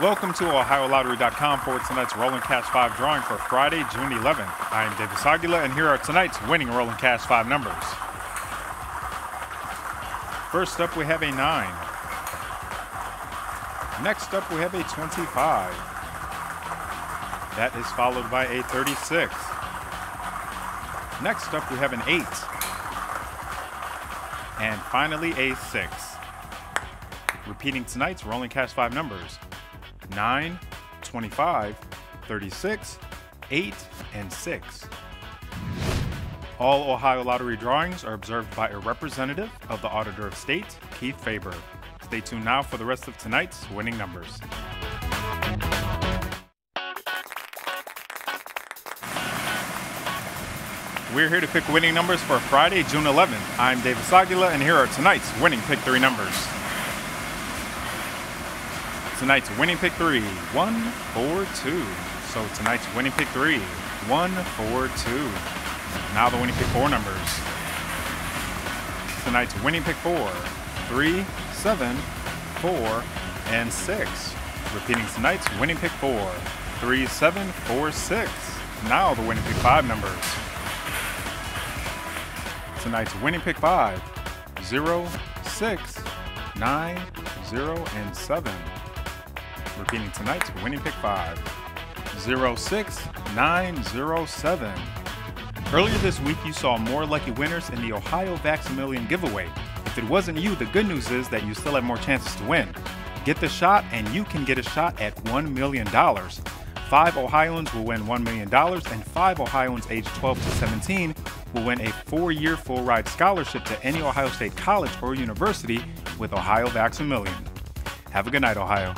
Welcome to OhioLottery.com for tonight's Rolling Cash 5 drawing for Friday, June 11th. I am Davis Aguila, and here are tonight's winning Rolling Cash 5 numbers. First up, we have a 9. Next up, we have a 25. That is followed by a 36. Next up, we have an 8. And finally, a 6. Repeating tonight's Rolling Cash 5 numbers 9, 25, 36, 8, and 6. All Ohio Lottery drawings are observed by a representative of the Auditor of State, Keith Faber. Stay tuned now for the rest of tonight's winning numbers. We're here to pick winning numbers for Friday, June 11th. I'm Davis Aguila, and here are tonight's winning pick three numbers. Tonight's winning pick three, one, four, two. So tonight's winning pick three, one, four, two. Now the winning pick four numbers. Tonight's winning pick four, three, seven, four, and six. Repeating tonight's winning pick four, three, seven, four, six. Now the winning pick five numbers. Tonight's winning pick five, zero, six, nine, zero, and seven. Repeating tonight's winning pick five, zero, six, nine, zero, seven. Earlier this week, you saw more lucky winners in the Ohio Vax-A-Million giveaway. If it wasn't you, the good news is that you still have more chances to win. Get the shot, and you can get a shot at $1 million. Five Ohioans will win $1 million, and five Ohioans aged 12 to 17 will win a four year full ride scholarship to any Ohio State college or university with Ohio Vax-A-Million. Have a good night, Ohio.